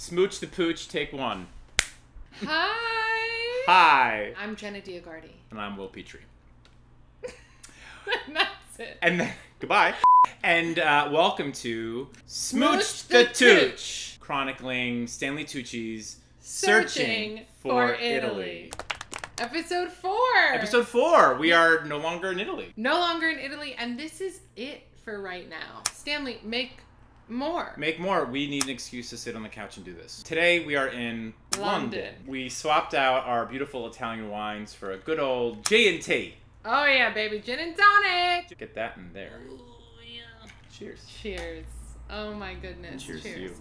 Smooch the Pooch, take one. Hi. Hi. I'm Jenna Dioguardi. And I'm Wil Petre. and That's it. And then, goodbye. And uh, welcome to Smooch, Smooch the, the Tooch, chronicling Stanley Tucci's Searching for Italy. Episode four. Episode four. We are no longer in Italy. No longer in Italy, and this is it for right now. Stanley, make more. Make more. We need an excuse to sit on the couch and do this. Today we are in London. London. We swapped out our beautiful Italian wines for a good old J and T. Oh yeah, baby, gin and tonic. Get that in there. Cheers. Cheers. Oh my goodness. Cheers, to you.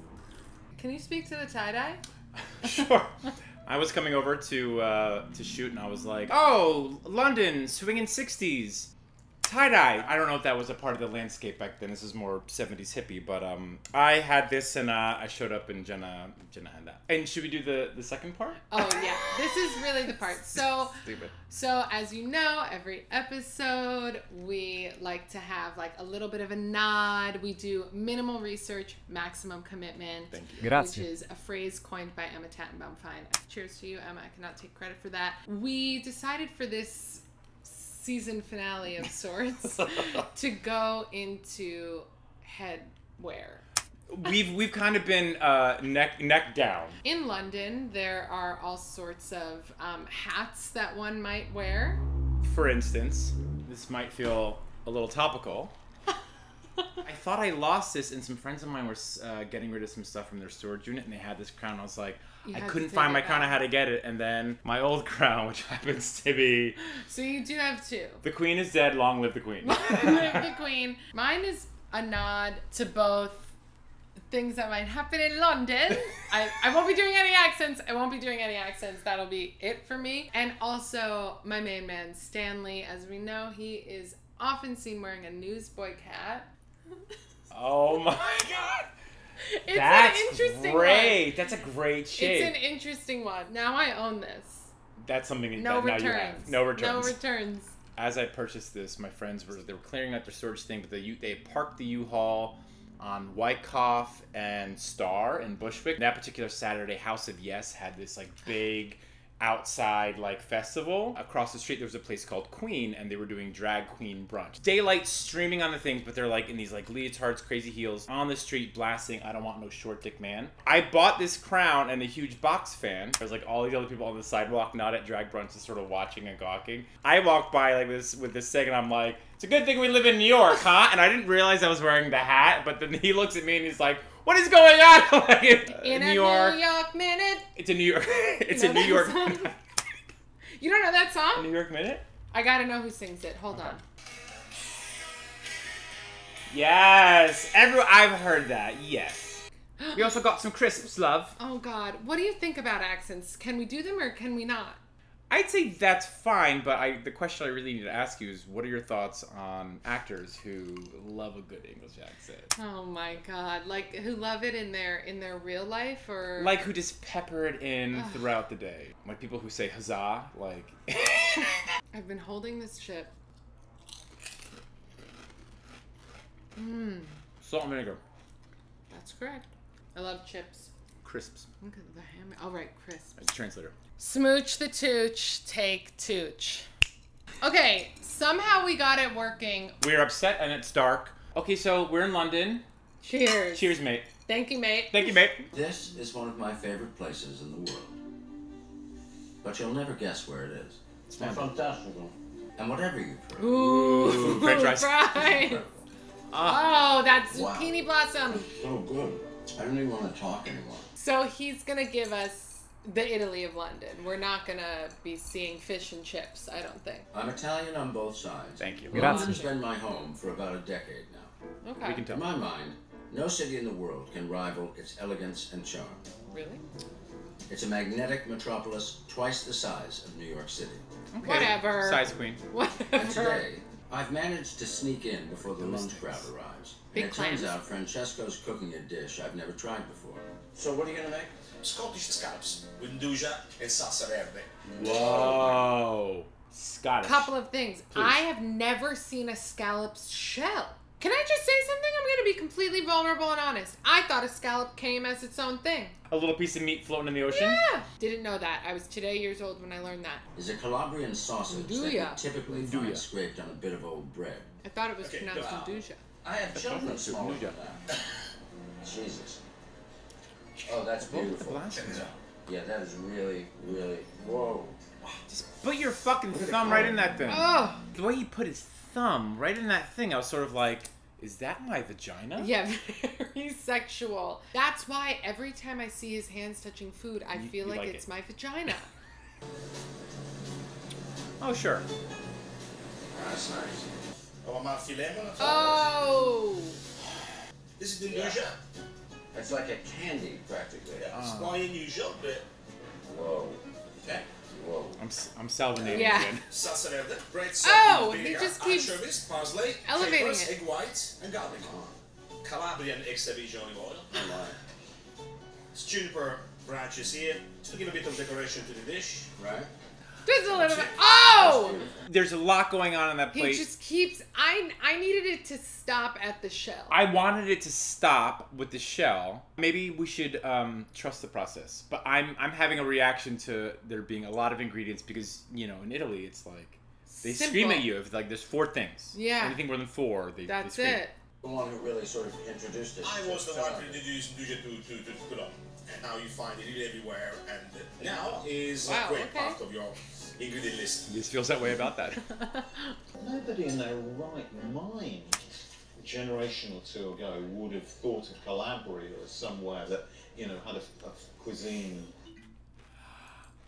Can you speak to the tie dye? sure. I was coming over to uh, to shoot, and I was like, "Oh, London, swinging '60s, tie dye." I don't know if that was a part of the landscape back then. This is more '70s hippie, but um, I had this, and uh, I showed up, and Jenna Jenna had that. And should we do the the second part? Oh yeah, this is really the part. So Stupid. So, as you know, every episode we like to have like a little bit of a nod. We do minimal research, maximum commitment. Thank you. Grazie. Which is a phrase coined by Emma Tattenbaum Fine. Cheers to you, Emma. I cannot take credit for that. We decided for this season finale of sorts to go into headwear. We've we've kind of been uh, neck neck down. In London, there are all sorts of um, hats that one might wear. For instance, this might feel a little topical. I thought I lost this, and some friends of mine were uh, getting rid of some stuff from their storage unit, and they had this crown. I was like, You I couldn't find my crown. I had to get it, and then my old crown, which happens to be So you do have two. the queen is dead. Long live the queen. Long live the queen. Mine is a nod to both things that might happen in London. I, I won't be doing any accents. I won't be doing any accents. That'll be it for me. And also my main man, Stanley. As we know, he is often seen wearing a newsboy hat. oh my god, It's that's an interesting great. one. That's a great shape. It's an interesting one. Now I own this. that's something No that now you returns. have. No returns. No returns. as I purchased this, my friends were they were clearing out their storage thing, but they they parked the U-Haul on Wyckoff and Starr in Bushwick. That particular Saturday, House of Yes had this like big outside like festival. Across the street there was a place called Queen and they were doing drag queen brunch. Daylight streaming on the things, but they're like in these like leotards, crazy heels on the street blasting I don't want no short dick man. I bought this crown and a huge box fan. There's like all these other people on the sidewalk not at drag brunch just sort of watching and gawking. I walked by like this with this thing and I'm like, it's a good thing we live in New York, huh? And I didn't realize I was wearing the hat, but then he looks at me and he's like, what is going on? like, uh, In New a York. New York minute. It's a New York. It's You a New York. You don't know that song? New York minute. I gotta know who sings it. Hold Okay. on. Yes, everyone. I've heard that. Yes. We also got some crisps, love. Oh God, what do you think about accents? Can we do them or can we not? I'd say that's fine, but I the question I really need to ask you is, what are your thoughts on actors who love a good English accent? Oh my God, like who love it in their in their real life or Like who just pepper it in Ugh. throughout the day. Like people who say huzzah, like. I've been holding this chip. Mmm, Salt and vinegar. that's correct. I love chips. Crisps. Look at the ham. All right, crisp. As a translator. Smooch the tooch, take tooch. Okay, somehow we got it working. We're upset and it's dark. Okay, so we're in London. Cheers. Cheers, mate. Thank you, mate. Thank you, mate. This is one of my favorite places in the world. But you'll never guess where it is. It's fantastico. And whatever you've heard, Ooh, French fries. fries. Oh, that's Wow. zucchini blossom. so good. I don't even want to talk anymore. So he's gonna give us the Italy of London. We're not gonna be seeing fish and chips, I don't think. I'm Italian on both sides. thank you. London's been my home for about a decade now. Okay. We can To tell. my mind, no city in the world can rival its elegance and charm. Really? It's a magnetic metropolis twice the size of New York City. Okay. Whatever. Size queen. Whatever. And today, I've managed to sneak in before the lunch crowd arrives. Big and it turns out Francesco's cooking a dish I've never tried before. So what are you gonna make? Scottish scallops with nduja and salsa verde. Whoa. Scottish. A couple of things. Please. I have never seen a scallop's shell. Can I just say something? I'm gonna be completely vulnerable and honest. I thought a scallop came as its own thing. A little piece of meat floating in the ocean. Yeah. Didn't know that. I was today years old when I learned that. Is a Calabrian sausage that you typically Nduja. find scraped on a bit of old bread. I thought it was Okay, pronounced wow. Nduja. I have children soup, smaller than that. Jesus. Oh, that's beautiful. Yeah, that is really, really. Whoa. Just put your fucking thumb right in that thing. Oh, The way he put his thumb right in that thing, I was sort of like, is that my vagina? yeah, very sexual. That's why every time I see his hands touching food, I You- feel you like, like it's it. my vagina. Oh, sure. That's nice. Oh, my filet man. Oh, This is the Nduja. It's like a candy, practically. Yeah, it's not unusual, but Whoa. okay. Whoa. I'm, s- I'm salvinating Yeah. again. Salsa verde, bread Oh, salt, he vinegar, just keeps anchovies, parsley, elevating capers, it. egg white, and garlic. Calabrian extra virgin olive oil. Oh my. It's juniper branches here, just to give a bit of decoration to the dish. Right? Just a little bit. Oh, There's a lot going on on that he plate. just keeps. I I needed it to stop at the shell. I wanted it to stop with the shell. Maybe we should um, trust the process. But I'm I'm having a reaction to there being a lot of ingredients because you know in Italy it's like they scream at you if like there's four things. Yeah. Anything more than four, they, That's they scream. it. The one who really sort of introduced it. I was the one who introduced Nduja to, to, to Cologne. And now you find it really everywhere, and now is Wow, a great okay. part of your ingredient list. This feels that way about that. Nobody in their right mind a generation or two ago would have thought of Calabria as somewhere that, you know, had a, a cuisine.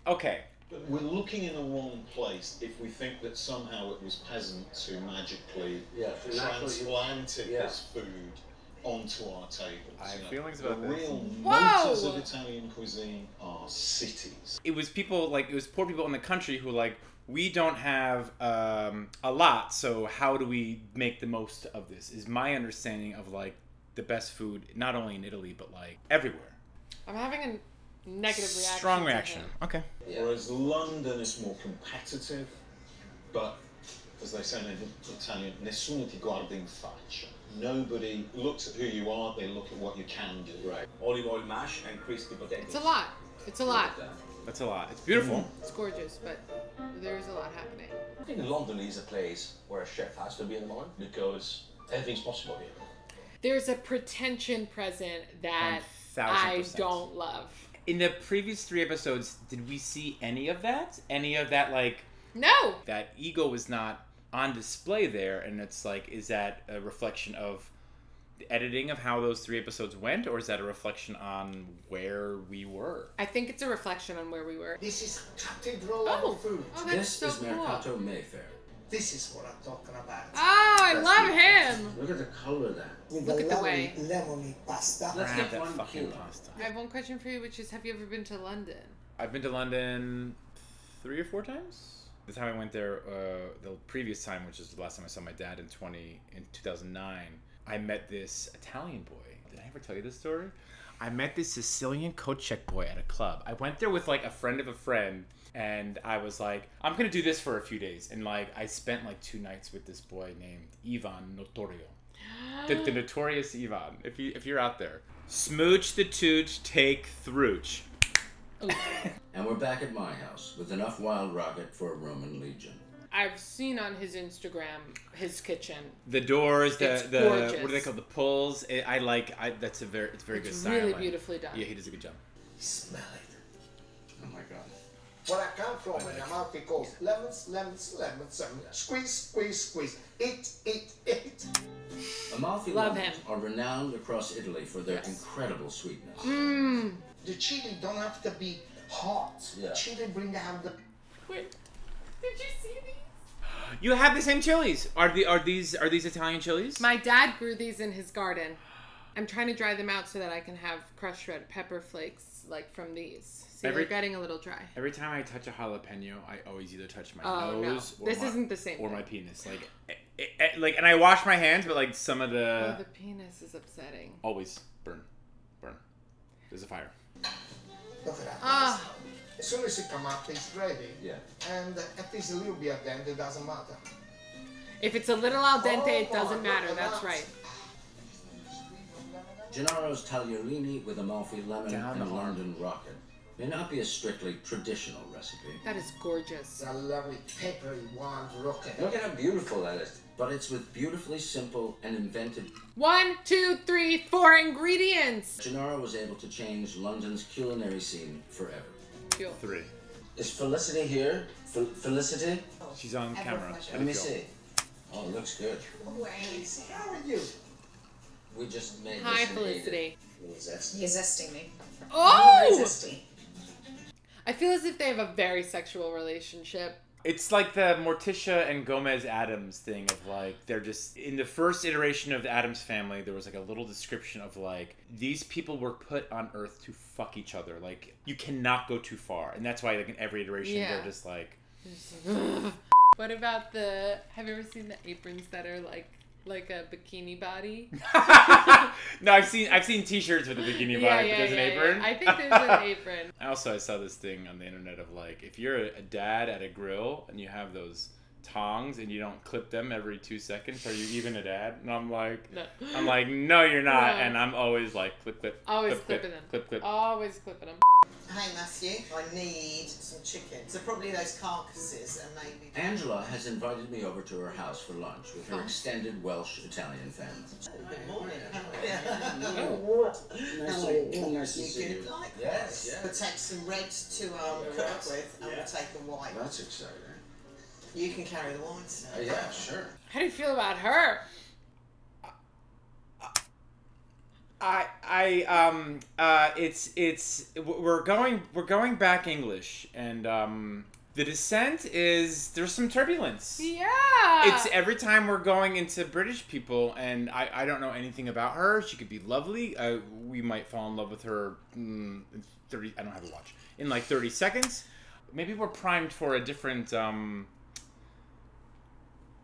okay. But we're looking in the wrong place if we think that somehow it was peasants who magically Yeah, so transplanted yeah. this food onto our tables. I have you know. feelings the about this. real Whoa! motors of Italian cuisine are cities. It was people like it was poor people in the country who like we don't have um, a lot, so how do we make the most of this? Is my understanding of like the best food not only in Italy but like everywhere. I'm having a negative reaction. Strong reaction. him. Okay. Whereas London is more competitive, but as they say in Italian, nessuno ti guarda in faccia. Nobody looks at who you are, they look at what you can do. Right. Olive oil mash and crispy potatoes. It's a lot. It's a lot. That's a lot. It's beautiful. Mm. It's gorgeous, but there is a lot happening. I think London is a place where a chef has to be in mind because everything's possible here. There's a pretension present that I don't love. In the previous three episodes, did we see any of that? Any of that like No. that ego was not on display there and it's like is that a reflection of the editing of how those three episodes went or is that a reflection on where we were I think it's a reflection on where we were. This is cathedral Oh, food. oh that's This so is cool. Mercato Mayfair. This is what I'm talking about. Oh, I That's love him. Look at the color of that. With Look the at the way. lemony pasta. Let's Grab get that one fucking kilo. pasta I have one question for you, which is have you ever been to London? i've been to london three or four times the time i went there uh, the previous time which is the last time i saw my dad in 20 in 2009 i met this italian boy did i ever tell you this story I met this Sicilian coat check boy at a club. I went there with like a friend of a friend, and I was like, I'm gonna do this for a few days. And like, I spent like two nights with this boy named Ivan Notorio, the, the notorious Ivan. If you if you're out there, smooch the tooch, take throoch. And we're back at my house with enough wild rocket for a Roman legion. I've seen on his Instagram his kitchen. The doors, the It's the gorgeous. what do they call the pulls? I I like. I that's a very it's very good It's style. really beautifully done. Yeah, he does a good job. Smell it. Oh my god. Where I come from in Amalfi Coast, lemons, lemons, lemons, lemons. Squeeze, squeeze, squeeze. Eat, eat, eat. Amalfi Love lemons him. are renowned across Italy for their Yes. incredible sweetness. Mmm. The chili don't have to be hot. Yeah. Chili bring out the Wait, did you see these? You have the same chilies. Are the are these are these Italian chilies? My dad grew these in his garden. I'm trying to dry them out so that I can have crushed red pepper flakes like from these. See, Every- they're getting a little dry. Every time I touch a jalapeno, I always either touch my Oh, no. nose or This my, isn't the same or thing. my penis. Like, eh, eh, eh, like, and I wash my hands, but like some of the. Oh, the the penis is upsetting. always burn, burn. There's a fire. Look at that. Ah. As soon as it come up, it's ready. Yeah. And if it's a little bit then it doesn't matter. If it's a little al dente, it Oh, doesn't look matter. That's that. right. Gennaro's tagliolini with Amalfi lemon Down and arm. London rocket may not be a strictly traditional recipe, That is gorgeous. It's a lovely peppery wine looking. Look at how beautiful that is. but it's with beautifully simple and inventive. One, two, three, four ingredients. Gennaro was able to change London's culinary scene forever. Feel. Three. Is Felicity here? Fel- Felicity? She's on camera. Let me see. Oh, it looks good. Wait, how are you? We just made Hi, this and ate it. Felicity. You're zesting me. Very Oh! zesty. I feel as if they have a very sexual relationship. It's like the Morticia and Gomez Addams thing of like they're just in the first iteration of the Addams family. There was like a little description of like these people were put on Earth to fuck each other. Like you cannot go too far, and that's why like in every iteration Yeah. they're just like What about the? Have you ever seen the aprons that are like like a bikini body? no, I've seen I've seen T-shirts with a bikini body, but there's an apron. I think there's an apron. Also I saw this thing on the internet of like if you're a dad at a grill and you have those tongs and you don't clip them every two seconds, are you even a dad? And I'm like, No. I'm like, no, you're not. No. And I'm always like, clip, clip, Always clip, clip, them. clip, clip. Always clipping them. Hey Matthew, I need some chicken. So probably those carcasses and maybe. Angela has invited me over to her house for lunch with her Fun. extended Welsh Italian family. Good morning. Yeah. Nice to, nice You see good you. like Yes, yeah. We'll take some reds to um, cook with and we'll take a white. That's exciting. You can carry the white stuff. Uh, yeah, sure. How do you feel about her? I I um uh it's it's we're going we're going back English and um the descent is there's some turbulence. Yeah. It's every time we're going into British people, and I, I don't know anything about her. She could be lovely. Uh, we might fall in love with her mm, in thirty. I don't have a watch. In like thirty seconds, maybe we're primed for a different um.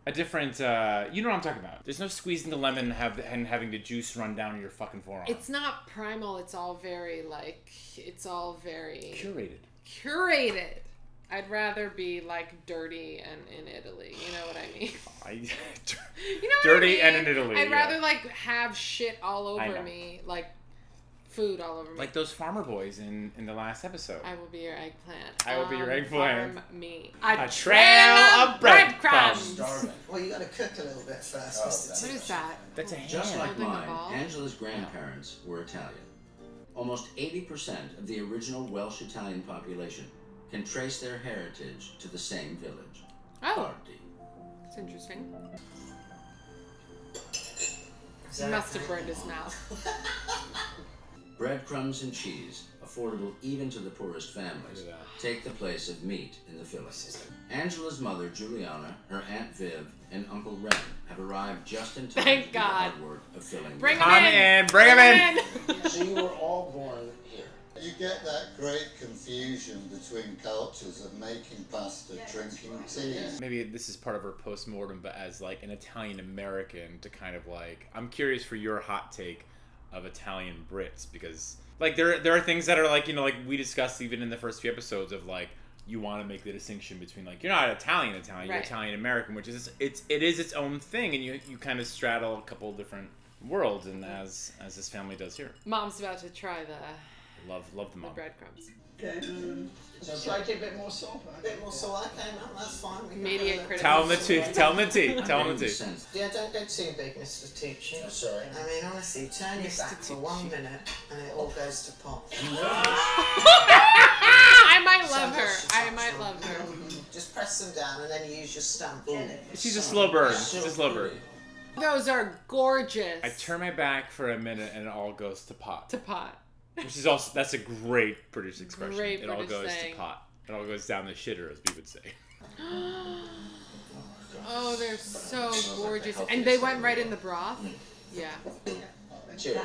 A different, uh, you know what I'm talking about. There's no squeezing the lemon and, have, and having the juice run down your fucking forearm. It's not primal. It's all very like. It's all very curated. curated. I'd rather be like dirty and in Italy. You know what I mean? I, You know Dirty I and mean? in Italy, I'd yeah. rather like have shit all over me, like food all over me. like those farmer boys in, in the last episode. I will be your eggplant. I will be your Um, eggplant. Farm me. A trail of breadcrumbs. Starving. Well, you got to cook a little bit first, Oh, Mr. What that? That's a hand. Just like mine. Angela's grandparents were Italian. Almost 80% of the original Welsh Italian population can trace their heritage to the same village, Oh, Bardi. that's interesting. He must have okay? burned his mouth. Breadcrumbs and cheese, affordable even to the poorest families, Look at that. take the place of meat in the Philippines. Angela's mother, Juliana, her aunt Viv, and Uncle Ren have arrived just in time Thank to do the God. hard work of filling Bring the him Come in. in, bring him in. So you were all born here. You get that great confusion between cultures of making pasta, drinking tea. Maybe this is part of her post-mortem, but as like an Italian American to kind of like, I'm curious for your hot take of Italian Brits because like there there are things that are like you know like we discussed even in the first few episodes of like you want to make the distinction between like you're not Italian Italian, you're Italian American, which is it's it is its own thing, and you you kind of straddle a couple different worlds, and mm. as as this family does here, Mom's about to try the, love love the the mom. breadcrumbs. Okay. Um, so slightly a bit more salt. A bit more salt. Okay, no, that's fine. We can Mediate have. Tell him the tea. Tell him the tea. Tell him Bring the the tea. Yeah, don't go too big, Mr. Tucci. Oh, sorry. I mean, honestly, turn your Mr. back for one minute and it all goes to pot. I might love her. I might love her. Just press them down and then use your stamp. She's a slow burn. She's a slow burn. Those are gorgeous. I turn my back for a minute and it all goes to pot. to pot. Which is also that's a great British expression. Great it all goes saying. to pot. It all goes down the shitter, as we would say. Oh, they're so gorgeous. And they went right in the broth? Yeah. Cheers.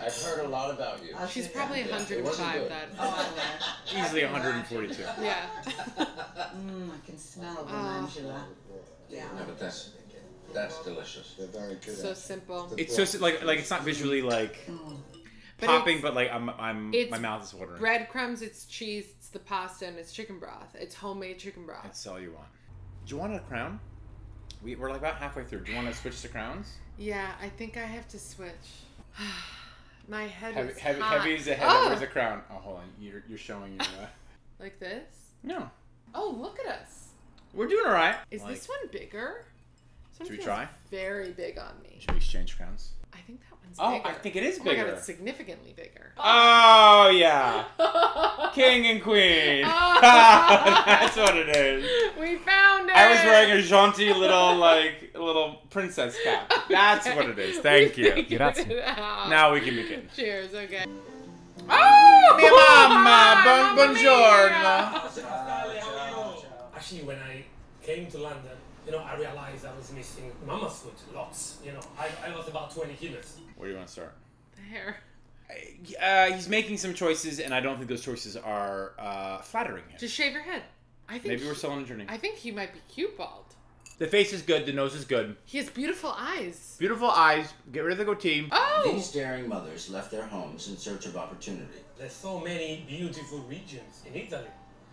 I've heard a lot about you. She's probably Yeah, it wasn't 105 good. that. Easily 142. Yeah. Mm, I can smell them, Oh. Angela. Yeah. No, but that's that's delicious. They're very good So simple. It's just like like it's not visually like But popping, but like I'm I'm my mouth is watering. Breadcrumbs, it's cheese, it's the pasta, and it's chicken broth. It's homemade chicken broth. That's all you want. Do you want a crown? We, we're like about halfway through. Do you want to switch to crowns? Yeah, I think I have to switch. My head Heavy, is heavy, hot. heavy is the head. Oh! Where's the crown? Oh, hold on. You're, you're showing your. Uh... Like this? No. Oh, look at us. We're doing all right. Is Like, this one bigger? This one Should we try? Very big on me. Should we exchange crowns? I think that one's oh, bigger. Oh, bigger. I think it is Oh my god, bigger. it's significantly bigger. Oh, oh yeah, king and queen. Oh. That's what it is. We found it. I was wearing a jaunty little like little princess cap. That's what it is. Thank We you. figured it out. Now we can begin. Cheers. Okay. Oh, oh Mia mamma, Mamma buon- buongiorno. Actually, when I came to London, you know, I realized I was missing mama's food lots. You know, I, I lost about 20 kilos. Where do you want to start? The hair. Uh, he's making some choices, and I don't think those choices are uh, flattering him. Just shave your head. I think. Maybe he- we're still on a journey. I think he might be cute bald. The face is good. The nose is good. He has beautiful eyes. Beautiful eyes. Get rid of the goatee. Oh. These daring mothers left their homes in search of opportunity. There's so many beautiful regions in Italy.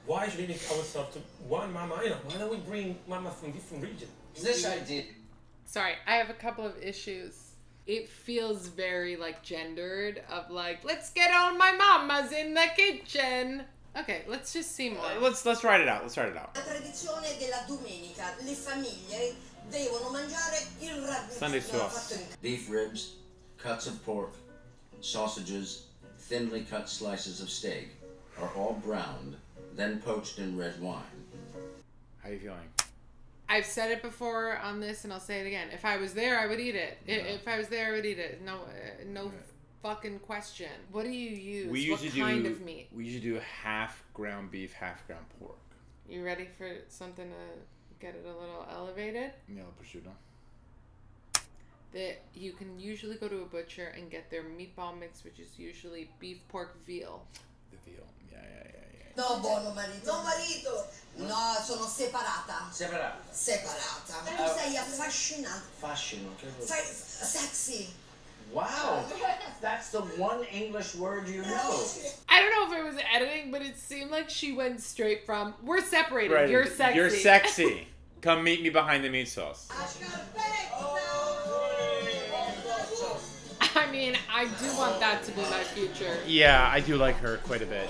Why should we limit ourselves to one mama island? Why don't we bring mama from different regions? This idea. Sorry, I have a couple of issues. It feels very like gendered of like, let's get on my mamas in the kitchen. Okay, let's just see more. Uh, let's let's write it out. Let's write it out. La tradizione della domenica, le famiglie devono mangiare il ragù. Sunday sauce. Beef ribs, cuts of pork, sausages, thinly cut slices of steak are all browned, then poached in red wine. How are you feeling? I've said it before on this, and I'll say it again. If I was there, I would eat it. I- If I was there, I would eat it. No, uh, no fucking question. What do you use? We what usually kind do. of meat? We usually do half ground beef, half ground pork. You ready for something to get it a little elevated? Miele prosciutto. That you can usually go to a butcher and get their meatball mix, which is usually beef, pork, veal. The veal. Yeah, yeah, yeah, yeah. No, buono marito. No marito. No, sono separata. Separata. Separata. Eh, Tu sei affascinante. Fashion, okay? Fai sexy. Wow, that's the one English word you know. I don't know if it was editing, but it seemed like she went straight from "We're separated. Right. You're sexy. You're sexy. Come meet me behind the meat sauce. I mean, I do want that to be my future. Yeah, I do like her quite a bit.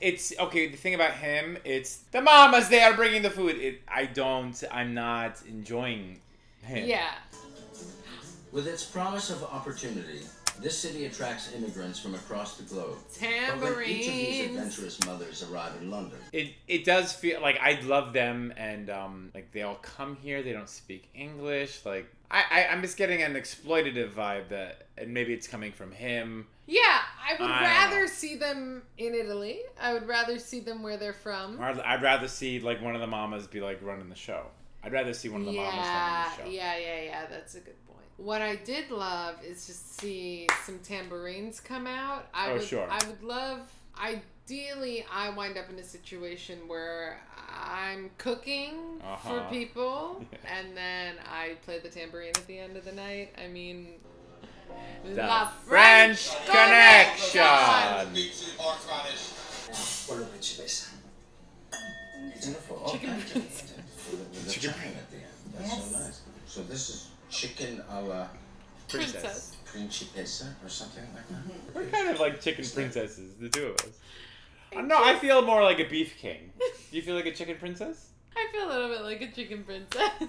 It's okay. The thing about him, it's the mamas. They are bringing the food. It. I don't. I'm not enjoying him. Yeah. With its promise of opportunity, this city attracts immigrants from across the globe. But when each of these adventurous mothers arrive in London, It it does feel like I love them and um like they all come here. They don't speak English. Like I, I I'm just getting an exploitative vibe that and maybe it's coming from him. Yeah, I would I rather know. see them in Italy. I would rather see them where they're from. Or I'd, I'd rather see like one of the mamas be like running the show. I'd rather see one of the mamas yeah, the show. yeah, yeah, yeah. That's a good point. What I did love is just see some tambourines come out. I Oh, would, sure. I would love. Ideally, I wind up in a situation where I'm cooking for Uh-huh. people, and then I play the tambourine at the end of the night. I mean, The La French Connection. Quello principessa. Oh, Chicken thank With the Chicken Italian at the end. That's Yes. so nice. So this is chicken a la Princess. principessa or something like that. We're kind of like chicken princesses, the two of us. Uh, no, I feel more like a beef king. Do you feel like a chicken princess? I feel a little bit like a chicken princess.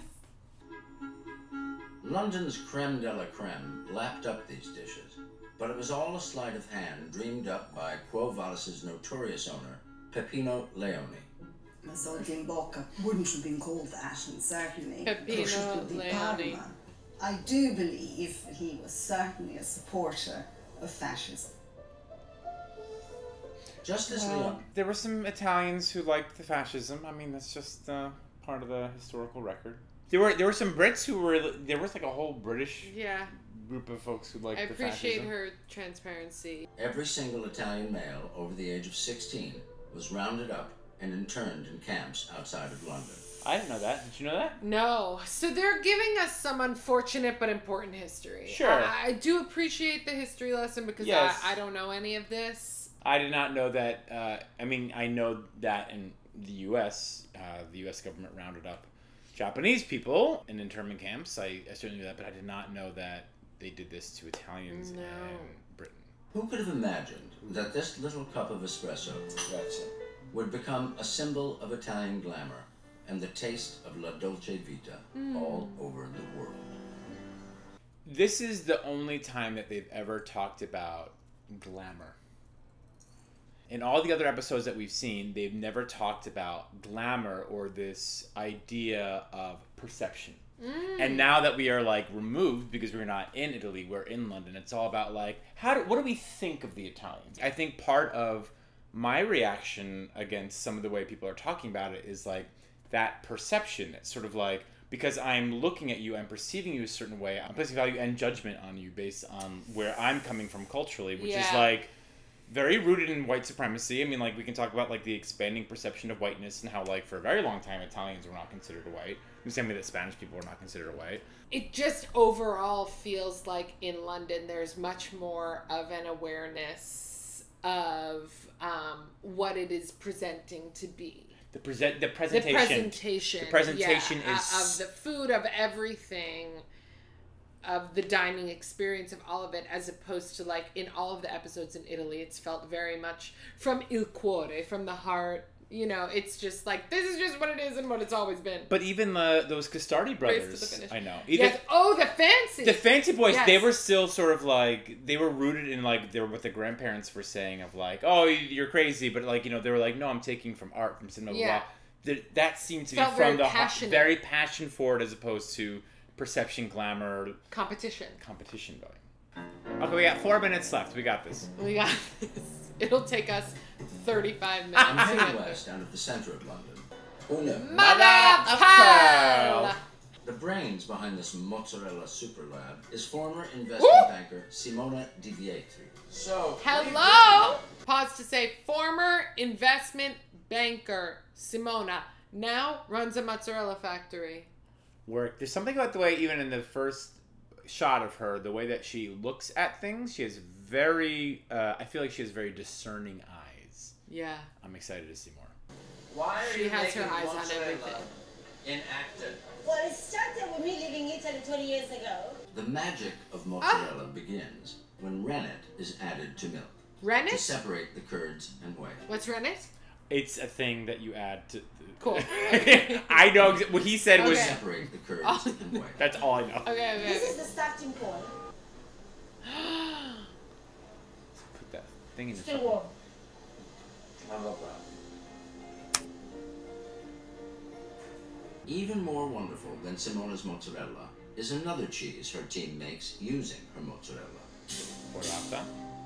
London's creme de la creme lapped up these dishes, but it was all a sleight of hand dreamed up by Quo Vadis's notorious owner, Peppino Leone. Ma Saltimbocca wouldn't have been called that, and certainly Peppino Leone. I do believe that he was certainly a supporter of fascism. Just as Well, Leone. there were some Italians who liked the fascism. I mean, that's just uh, part of the historical record. There were there were some Brits who were there was like a whole British yeah, group of folks who liked I the appreciate fascism. her transparency. Every single Italian male over the age of 16 was rounded up and interned in camps outside of London. I didn't know that. Did you know that? No, so they're giving us some unfortunate but important history. Sure. I, I do appreciate the history lesson because Yes. I, I don't know any of this. I did not know that. Uh, I mean, I know that in the U.S. Uh, the U.S. government rounded up Japanese people in internment camps. I, I certainly knew that, but I did not know that they did this to Italians No. in Britain. Who could have imagined that this little cup of espresso would become a symbol of Italian glamour and the taste of La Dolce Vita Mm. all over the world? This is the only time that they've ever talked about glamour. In all the other episodes that we've seen, they've never talked about glamour or this idea of perception. Mm. And now that we are like removed because we're not in Italy, we're in London. It's all about like how do what do we think of the Italians? I think part of my reaction against some of the way people are talking about it is like that perception. It's sort of like because I'm looking at you, I'm perceiving you a certain way. I'm placing value and judgment on you based on where I'm coming from culturally, which is like very rooted in white supremacy. I mean, like we can talk about like the expanding perception of whiteness and how like for a very long time Italians were not considered white, the same way that Spanish people were not considered white. It just overall feels like in London there's much more of an awareness of um, what it is presenting to be. The present the presentation The presentation. the presentation yeah, is uh, of the food of everything of the dining experience of all of it as opposed to like in all of the episodes in Italy it's felt very much from il cuore from the heart you know it's just like this is just what it is and what it's always been But even the those Castardi brothers. I know. Even yes. oh the fancy the Fancy Boys, they were still sort of like they were rooted in like they were what the grandparents were saying of like, oh, you're crazy, but like you know they were like, no, I'm taking from art from cinema. Yeah. blah. That seemed to Felt be from the passionate. very passion for it as opposed to perception, glamour, competition competition value. Okay, we got four minutes left. We got this. we got this it'll take us 35 minutes I'm to heading west out of the center of London. Who knew? Mother of pearl. The brains behind this mozzarella super lab is former investment Woo! banker Simona Di Vietri. So, Hello. Pause to say former investment banker Simona now runs a mozzarella factory. work. There's something about the way, even in the first shot of her, the way that she looks at things, she has very, uh, I feel like she has very discerning eyes. Yeah. I'm excited to see more. Why are She you has her making eyes on everything. In Acton. Well, it started with me leaving Italy 20 years ago. The magic of ah! mozzarella begins when rennet is added to milk. Rennet? To separate the curds and whey. What's rennet? It's a thing that you add to. Cool. I know exa- what he said was. Separate the curds Oh. and whey. That's all I know. Okay, okay. This is the starting point. Put that thing in your Still warm. I love that. Even more wonderful than Simona's mozzarella is another cheese her team makes using her mozzarella. Burrata.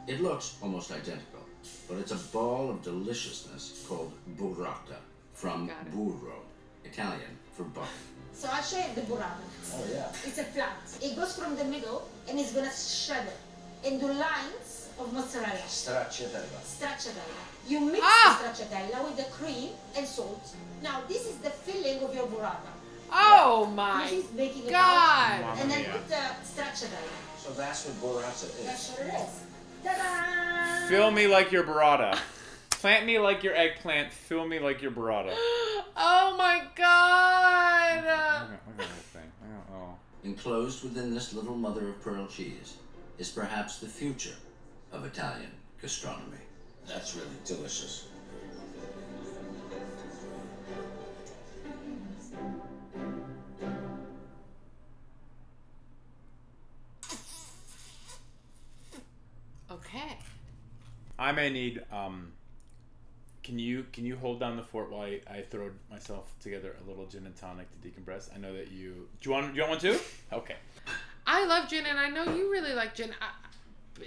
It looks almost identical, but it's a ball of deliciousness called burrata from it. burro, Italian for butter. So I'll show you the burrata. Oh, yeah. It's a flat. It goes from the middle and it's gonna shred it into lines of mozzarella. Stracciatella. Stracciatella. You mix Ah! the stracciatella with the cream and salt. Now this is the filling of your burrata. Oh my This is making it God. out. And then Mamma put the stracciatella. So that's what burrata is. That's what it is. Ta-da! Fill me like your burrata. Plant me like your eggplant. Fill me like your burrata. Oh my God. Look at- look at that thing. Oh. Enclosed within this little mother of pearl cheese is perhaps the future of Italian gastronomy. That's really delicious. Okay. I may need. Um, can you can you hold down the fort while I, I throw myself together a little gin and tonic to decompress? I know that you. Do you want? Do you want one too? Okay. I love gin, and I know you really like gin. I,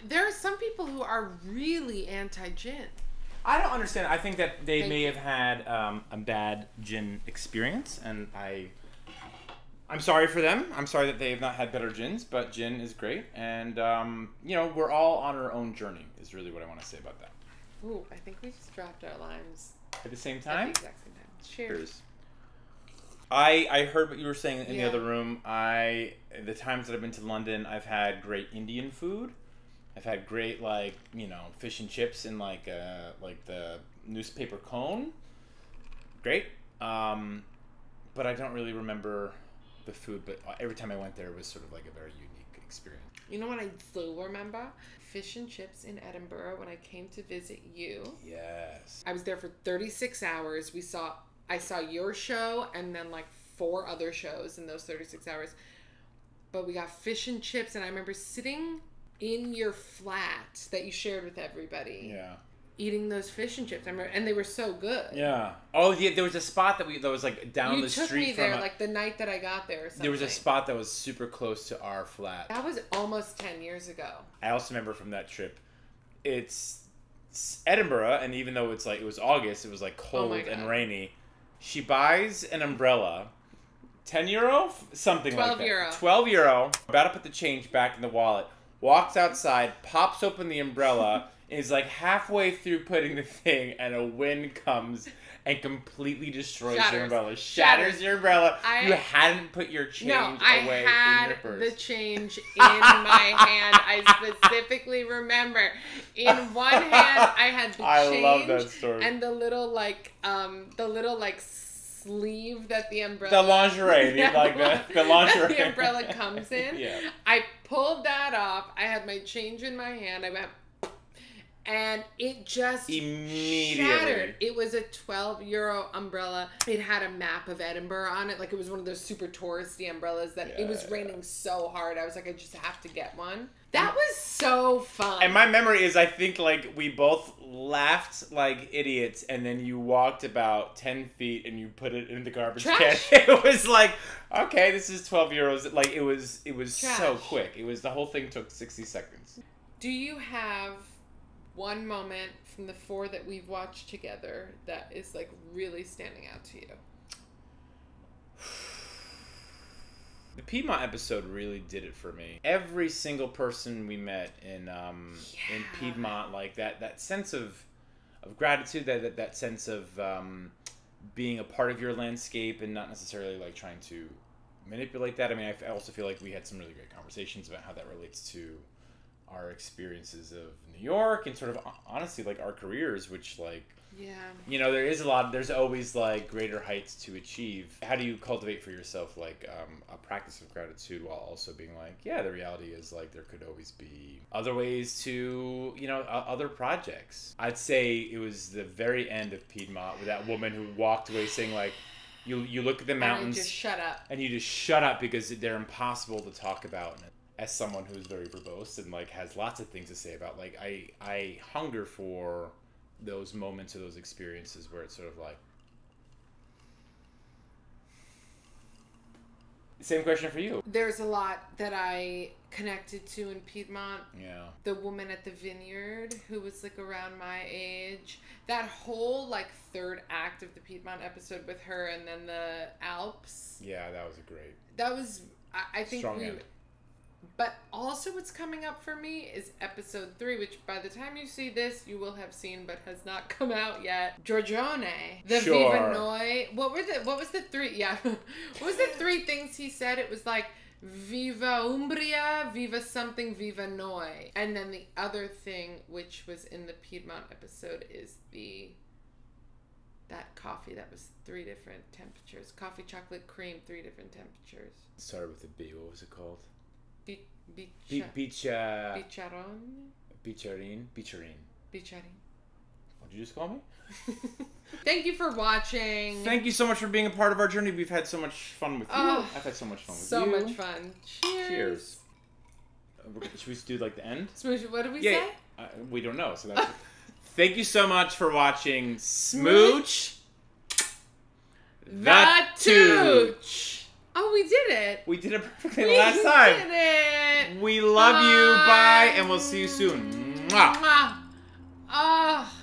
there are some people who are really anti gin. I don't understand. I think that they Thank may you. have had um, a bad gin experience, and I, I'm sorry for them. I'm sorry that they have not had better gins, but gin is great, and um, you know we're all on our own journey. Is really what I want to say about that. Ooh, I think we just dropped our limes At the same at time, the exact same time. Cheers. I I heard what you were saying in Yeah. the other room. I the times that I've been to London, I've had great Indian food. I've had great like you know fish and chips in like uh like the newspaper cone. great. Um, but I don't really remember the food. But every time I went there, it was sort of like a very unique experience. You know what I do remember? Fish and chips in Edinburgh when I came to visit you. Yes. I was there for 36 hours. We saw I saw your show and then like four other shows in those 36 hours. But we got fish and chips and I remember sitting in your flat that you shared with everybody. Yeah. Eating those fish and chips. I remember and they were so good. Yeah. Oh, yeah. There was a spot that we that was like down you the took street me from. there a- like the night that I got there or something. there was a spot that was super close to our flat. That was almost 10 years ago. I also remember from that trip, it's, it's Edinburgh, and even though it's like it was August, it was like oh cold Oh and rainy. She buys an umbrella, ten euro, something like 12 that. euro. Twelve euro. About to put the change back in the wallet. Walks outside, pops open the umbrella, is like halfway through putting the thing, and a wind comes. And completely destroys your umbrella. Shatters, Shatters. your umbrella. I- you hadn't put your change no, I away had in your purse. the change in my hand. I specifically remember. In one hand, I had the I change love that story. and the little like um the little like sleeve that the umbrella The lingerie, the- like the- the lingerie. the umbrella comes in. Yeah. I pulled that off. I had my change in my hand. I went and it just Immediately. shattered. It was a 12 euro umbrella. It had a map of Edinburgh on it. Like it was one of those super touristy umbrellas that it was raining so hard. I was like, I just have to get one. That was so fun. And my memory is, I think like we both laughed like idiots, and then you walked about ten feet and you put it in the garbage Trash. can. It was like, okay, this is twelve euros. Like it was, it was so quick. It was the whole thing took sixty seconds. Do you have one moment from the four that we've watched together that is like really standing out to you? The Piedmont episode really did it for me. Every single person we met in um, in Piedmont, like that that sense of of gratitude, that that, that sense of um, being a part of your landscape and not necessarily like trying to manipulate that. I mean, I also feel like we had some really great conversations about how that relates to our experiences of New York and sort of honestly like our careers, which like Yeah. you know there is a lot there's always like greater heights to achieve how do you cultivate for yourself like um, a practice of gratitude while also being like yeah the reality is like there could always be other ways to you know o- other projects i'd say it was the very end of piedmont with that woman who walked away saying like you you look at the mountains. And mountains just shut up. and you just shut up because they're impossible to talk about as someone who's very verbose and like has lots of things to say about like i i hunger for those moments or those experiences where it's sort of like same question for you There's a lot that I connected to in Piedmont. yeah The woman at the vineyard who was like around my age. That whole like third act of the Piedmont episode with her and then the Alps. yeah that was a great That was I, I think Strong we end. But also what's coming up for me is episode three, which by the time you see this you will have seen but has not come out yet. Giorgione. The Sure. Viva Noi. What were the what was the three yeah. what was the three things he said? It was like Viva Umbria, Viva something, Viva Noi. And then the other thing which was in the Piedmont episode is the that coffee that was three different temperatures. Coffee, chocolate, cream, three different temperatures. started with a b what was it called Bi- Be- bicha- beach Bicharon? beacharin beacharin Bicharin. what'd you just call me Thank you for watching. thank you so much for being a part of our journey we've had so much fun with you Oh, i've had so much fun with so you So much fun. Cheers. cheers Uh, should we do like the end Smooch, what did we Yeah, say? uh, we don't know. So that's. Thank you so much for watching Smooch. The Tooch. Oh, we did it. We did it perfectly We last time. We did it. We love you. Bye, and we'll see you soon. Mm-hmm. Mwah. Mwah. Oh.